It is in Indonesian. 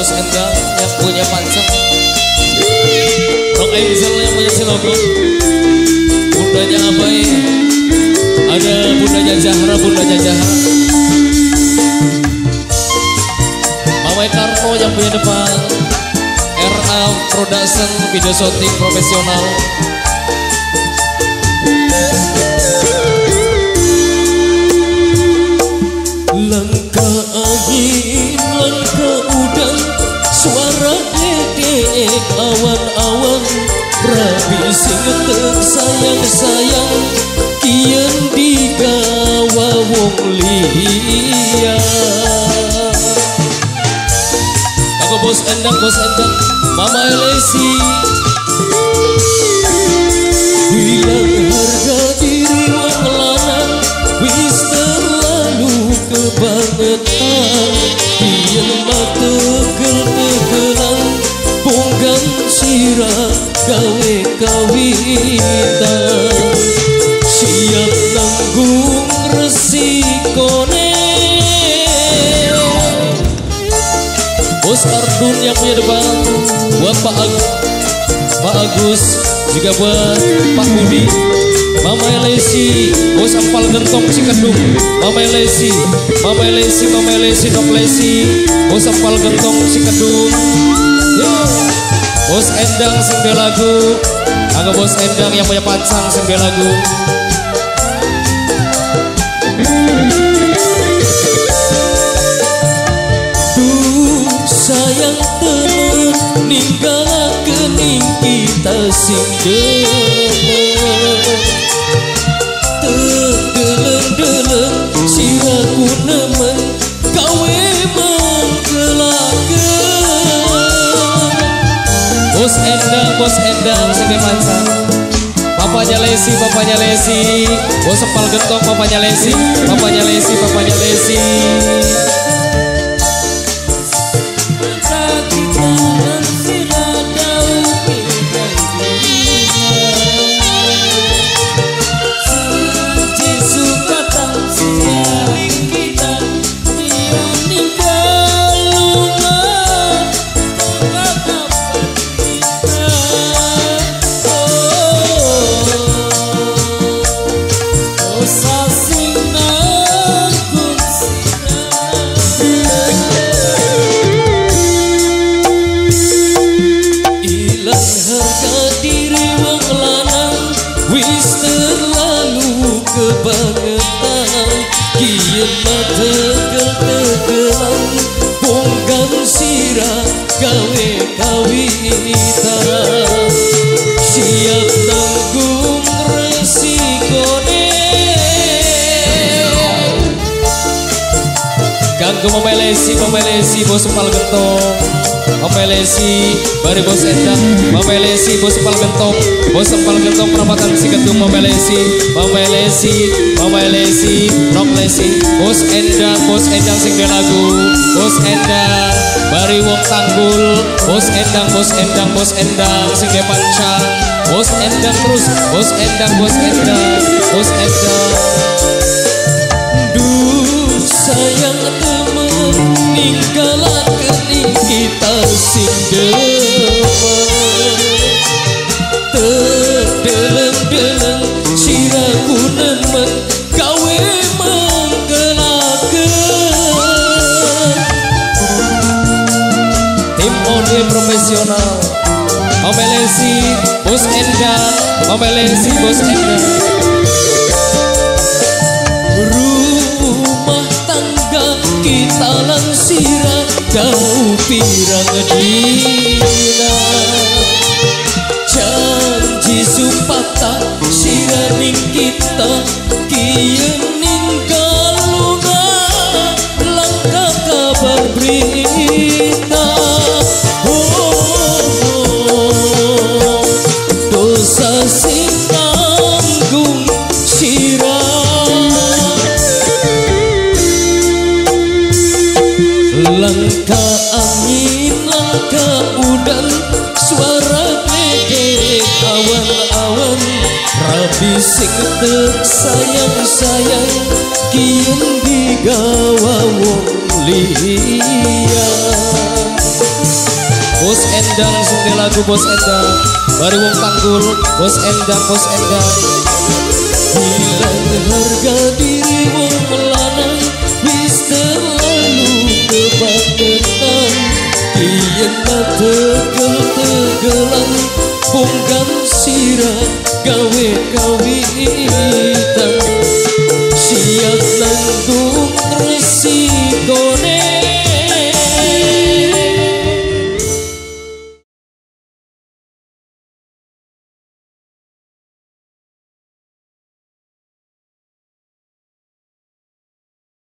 Bos yang punya panceng. Rock Angel yang punya si logo. Bundanya Abai. Ada bundanya Zahra, bundanya Zahra. Mama Karno yang punya depan. RA Production Video Shooting Profesional. Rabi sing sayang-sayang Kian digawa wong liya Aku bos endang, bos endang. Mama Elesi. Hilang harga diri wong lanang Wis terlalu kebangetan Kian mata kel-kegelan Punggan sirah gawe kawitan. Siap nanggung resikone. Bos Ardun yang punya depan Buat Pak Agus Pak Agus Juga buat Pak Budi. Mama Elesi Bos Ampal Gentong si Kedung Mama Elesi Mama Elesi Mama Elesi Dok Lesi. Bos Ampal Gentong si Kedung. Bos Endang sing lagu. Angga Bos Endang yang punya pancang sing lagu. Duh sayang temen Ninggalakan kita sing Endang, pancang. Papanya Lesi, papanya Lesi. Bos Sepal Gentong, papanya Lesi. Papanya Lesi, papanya Lesi. Wis terlalu kebangetan. Kian mata tegel-tegelan Punggan sirah gawe kawitan. Siap nanggung resikone Ganggu memelesi, memelesi, bos Sepal Gentong. Memelesi, bari bos Endang. Memelesi, bos Sepal Gentong. Bos Sepal Gentong perapatan si Gedung memelesi, memelesi, memelesi, rock lesi. Bos Endang, bos Endang sing lagu. Bos Endang, bari wong tanggul. Bos Endang, bos Endang, bos Endang sing pancang. Bos Endang terus, bos Endang, bos Endang, bos Endang. Duh sayang temen Ninggalakan Tim Ode profesional. Omelesi Bos Endang Omelesi Bos Endang Rumah tangga kita lansira Kau pirang dina Janji supata siraning kita Kian angin, langkah udan Suara gede awan-awan Rabi sing sayang-sayang Kian digawa wong liya. Bos Endang sendiri lagu Bos Endang. Bari wong panggul Bos Endang Bos Endang. Hilang harga diri Tegelang-tegelang Bongkan sirah gawe kawita